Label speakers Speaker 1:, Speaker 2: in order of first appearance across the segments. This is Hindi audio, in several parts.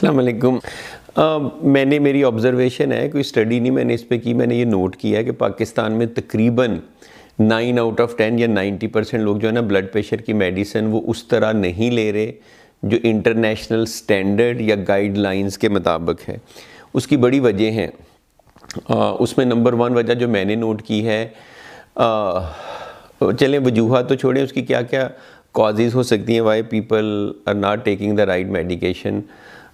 Speaker 1: अस्सलाम वालेकुम। मैंने, मेरी ऑब्ज़रवेशन है, कोई स्टडी नहीं मैंने इस पर की, मैंने ये नोट किया है कि पाकिस्तान में तकरीबन नाइन आउट ऑफ़ टेन या नाइन्टी परसेंट लोग जो है ना ब्लड प्रेशर की मेडिसिन वो उस तरह नहीं ले रहे जो इंटरनेशनल स्टैंडर्ड या गाइडलाइंस के मुताबिक है। उसकी बड़ी वजह हैं। उसमें नंबर वन वजह जो मैंने नोट की है चलें, वजूहत तो छोड़ें, उसकी क्या क्या कॉजेज़ हो सकती हैं why people are not taking the right medication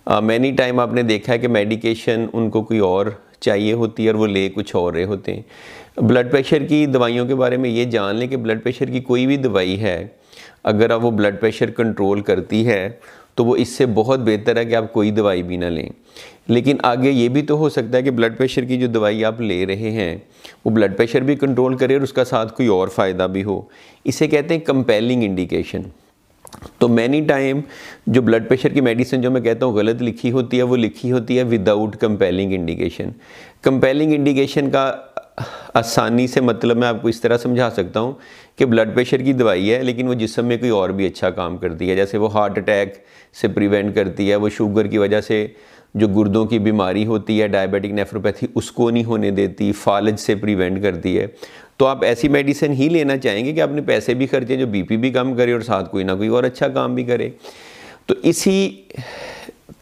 Speaker 1: many time आपने देखा है कि मेडिकेशन उनको कोई और चाहिए होती है और वो ले कुछ और रहे होते हैं। ब्लड प्रेशर की दवाइयों के बारे में ये जान लें कि ब्लड प्रेशर की कोई भी दवाई है, अगर आप वो ब्लड प्रेशर कंट्रोल करती है तो वो इससे बहुत बेहतर है कि आप कोई दवाई भी ना लें। लेकिन आगे ये भी तो हो सकता है कि ब्लड प्रेशर की जो दवाई आप ले रहे हैं, वो ब्लड प्रेशर भी कंट्रोल करे और उसका साथ कोई और फ़ायदा भी हो। इसे कहते हैं कंपेलिंग इंडिकेशन तो मैनी टाइम जो ब्लड प्रेशर की मेडिसिन जो मैं कहता हूँ, गलत लिखी होती है, वो लिखी होती है without compelling indication compelling indication का आसानी से मतलब मैं आपको इस तरह समझा सकता हूँ कि ब्लड प्रेशर की दवाई है, लेकिन वो जिसम में कोई और भी अच्छा काम करती है, जैसे वो हार्ट अटैक से प्रिवेंट करती है, वो शुगर की वजह से जो गुर्दों की बीमारी होती है डायबिटिक नेफ्रोपैथी उसको नहीं होने देती, फालज से प्रिवेंट करती है। तो आप ऐसी मेडिसिन ही लेना चाहेंगे कि आपने पैसे भी खर्चे, जो बीपी भी कम करे और साथ कोई ना कोई और अच्छा काम भी करे। तो इसी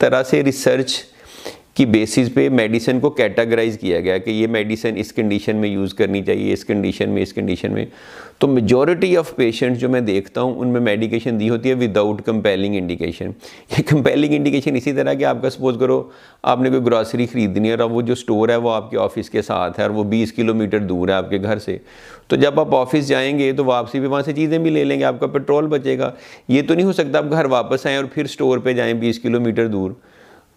Speaker 1: तरह से रिसर्च की बेसिस पे मेडिसिन को कैटेगराइज किया गया कि ये मेडिसिन इस कंडीशन में यूज़ करनी चाहिए, इस कंडीशन में, इस कंडीशन में। तो मेजॉरिटी ऑफ़ पेशेंट्स जो मैं देखता हूँ, उनमें मेडिकेशन दी होती है विदाउट कंपेलिंग इंडिकेशन ये कंपेलिंग इंडिकेशन इसी तरह कि आपका सपोज़ करो, आपने कोई ग्रॉसरी ख़रीदनी है और वो जो स्टोर है वो आपके ऑफ़िस के साथ है और वो बीस किलोमीटर दूर है आपके घर से। तो जब आप ऑफ़िस जाएँगे तो वापसी भी वहाँ से चीज़ें भी ले लेंगे, आपका पेट्रोल बचेगा। ये तो नहीं हो सकता आप घर वापस आएँ और फिर स्टोर पर जाएँ बीस किलोमीटर दूर।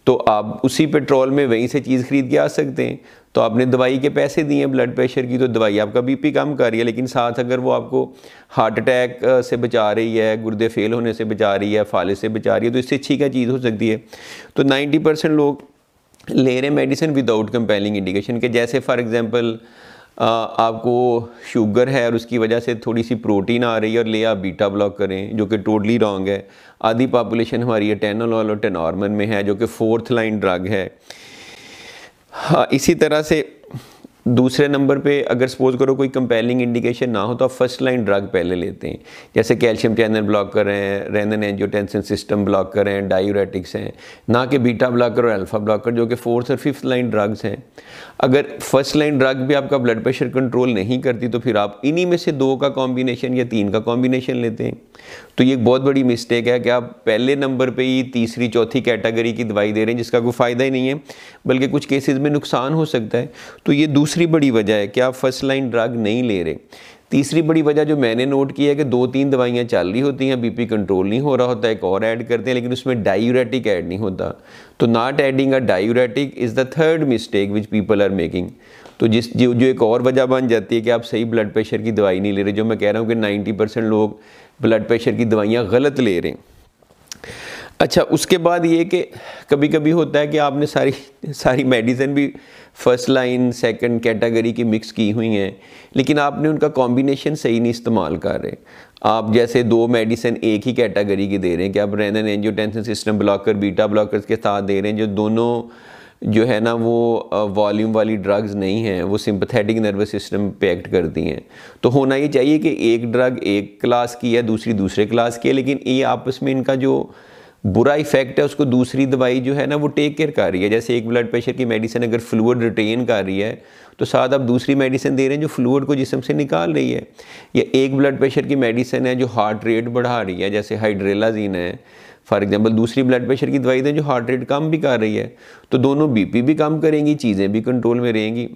Speaker 1: तो आप उसी पेट्रोल में वहीं से चीज़ खरीद के आ सकते हैं। तो आपने दवाई के पैसे दिए हैं ब्लड प्रेशर की तो दवाई आपका बीपी कम कर रही है, लेकिन साथ अगर वो आपको हार्ट अटैक से बचा रही है, गुर्दे फेल होने से बचा रही है, फाले से बचा रही है तो इससे अच्छी क्या चीज़ हो सकती है? तो 90 परसेंट लोग ले रहे मेडिसिन विदाउट कंपेलिंग इंडिकेशन के। जैसे फॉर एग्ज़ाम्पल आपको शुगर है और उसकी वजह से थोड़ी सी प्रोटीन आ रही है और ले आप बीटा ब्लॉक करें, जो कि टोटली रॉन्ग है। आधी पॉपुलेशन हमारी टेनोलॉल और टेनॉर्मन में है, जो कि फोर्थ लाइन ड्रग है। हाँ इसी तरह से दूसरे नंबर पे अगर सपोज़ करो कोई कंपेलिंग इंडिकेशन ना हो तो आप फ़र्स्ट लाइन ड्रग पहले लेते हैं। जैसे कैल्शियम चैनल ब्लॉक कर रहे हैं रेनन एंजियोटेंसिन सिस्टम ब्लॉक कर रहे हैं डायूरेटिक्स हैं। ना कि बीटा ब्लॉकर और अल्फ़ा ब्लॉकर जो कि फोर्थ और फिफ्थ लाइन ड्रग्स हैं। अगर फ़र्स्ट लाइन ड्रग भी आपका ब्लड प्रेशर कंट्रोल नहीं करती तो फिर आप इन्हीं में से दो का कॉम्बिनेशन या तीन का कॉम्बिनेशन लेते हैं। तो ये एक बहुत बड़ी मिस्टेक है कि आप पहले नंबर पर ही तीसरी, चौथी कैटेगरी की दवाई दे रहे हैं, जिसका कोई फ़ायदा ही नहीं है, बल्कि कुछ केसेस में नुकसान हो सकता है। तो ये दूसरी बड़ी वजह है कि आप फ़र्स्ट लाइन ड्रग नहीं ले रहे। तीसरी बड़ी वजह जो मैंने नोट की है कि दो तीन दवाइयाँ चल रही होती हैं बीपी कंट्रोल नहीं हो रहा होता, एक और ऐड करते हैं, लेकिन उसमें डायूरेटिक ऐड नहीं होता। तो not adding a diuretic is the third mistake which people are making तो जिस, जो जो एक और वजह बन जाती है कि आप सही ब्लड प्रेशर की दवाई नहीं ले रहे, जो मैं कह रहा हूँ कि नाइन्टी परसेंट लोग ब्लड प्रेशर की दवाइयाँ गलत ले रहे हैं। अच्छा उसके बाद ये कि कभी कभी होता है कि आपने सारी सारी मेडिसिन भी फ़र्स्ट लाइन सेकंड कैटेगरी की मिक्स की हुई हैं, लेकिन आपने उनका कॉम्बिनेशन सही नहीं इस्तेमाल कर रहे। आप जैसे दो मेडिसिन एक ही कैटेगरी की दे रहे हैं कि आप renin angiotensin system blocker beta blockers के साथ दे रहे हैं, जो दोनों जो है ना वो वॉल्यूम वाली ड्रग्स नहीं हैं, वो सिंपथेटिक नर्वस सिस्टम पे एक्ट करती हैं। तो होना ये चाहिए कि एक ड्रग एक क्लास की है, दूसरी दूसरे क्लास की है, लेकिन ये आपस में इनका जो बुरा इफ़ेक्ट है, उसको दूसरी दवाई जो है ना, वो टेक केयर कर रही है। जैसे एक ब्लड प्रेशर की मेडिसिन अगर फ्लूड रिटेन कर रही है तो साथ आप दूसरी मेडिसिन दे रहे हैं जो फ्लूड को जिसम से निकाल रही है। या एक ब्लड प्रेशर की मेडिसिन है जो हार्ट रेट बढ़ा रही है, जैसे हाइड्रेलाजीन है फॉर एग्जांपल दूसरी ब्लड प्रेशर की दवाई दें जो हार्ट रेट कम भी कर रही है। तो दोनों बीपी भी कम करेंगी, चीज़ें भी कंट्रोल में रहेंगी।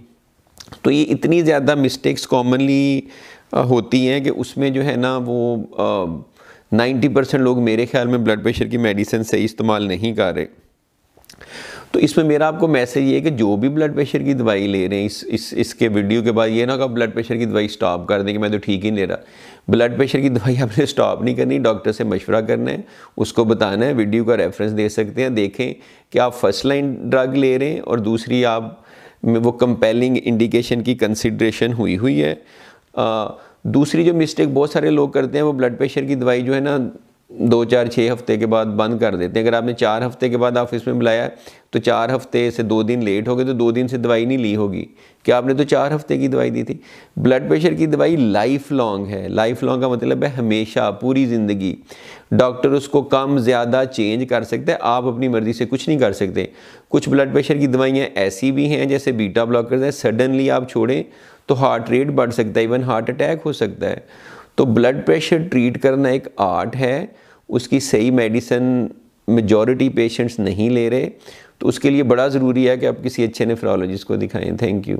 Speaker 1: तो ये इतनी ज़्यादा मिस्टेक्स कॉमनली होती हैं कि उसमें जो है ना वो नाइन्टी परसेंट लोग मेरे ख्याल में ब्लड प्रेशर की मेडिसिन सही इस्तेमाल नहीं कर रहे। तो इसमें मेरा आपको मैसेज ये है कि जो भी ब्लड प्रेशर की दवाई ले रहे हैं इस इस इसके वीडियो के बाद ये ना कि ब्लड प्रेशर की दवाई स्टॉप कर दें कि मैं तो ठीक ही नहीं रहा। ब्लड प्रेशर की दवाई आपने स्टॉप नहीं करनी डॉक्टर से मशवरा करना है उसको बताना है वीडियो का रेफरेंस दे सकते हैं देखें कि आप फ़र्स्ट लाइन ड्रग ले रहे हैं और दूसरी आप में वो कंपेलिंग इंडिकेशन की कंसिड्रेशन हुई हुई है। आ, दूसरी जो मिस्टेक बहुत सारे लोग करते हैं, वो ब्लड प्रेशर की दवाई जो है ना दो चार छः हफ़्ते के बाद बंद कर देते हैं। अगर आपने चार हफ़्ते के बाद ऑफ़िस में बुलाया तो चार हफ़्ते से दो दिन लेट हो गए तो दो दिन से दवाई नहीं ली होगी। क्या आपने तो चार हफ़्ते की दवाई दी थी? ब्लड प्रेशर की दवाई लाइफ लॉन्ग है। लाइफ लॉन्ग का मतलब है हमेशा, पूरी ज़िंदगी। डॉक्टर उसको कम, ज़्यादा चेंज कर सकते हैं। आप अपनी मर्ज़ी से कुछ नहीं कर सकते। कुछ ब्लड प्रेशर की दवाइयाँ ऐसी भी हैं, जैसे बीटा ब्लॉकर्स है। सडनली आप छोड़ें तो हार्ट रेट बढ़ सकता है। इवन हार्ट अटैक हो सकता है। तो ब्लड प्रेशर ट्रीट करना एक आर्ट है, उसकी सही मेडिसिन मेजॉरिटी पेशेंट्स नहीं ले रहे तो उसके लिए बड़ा ज़रूरी है कि आप किसी अच्छे नेफ्रोलॉजिस्ट को दिखाएँ। Thank you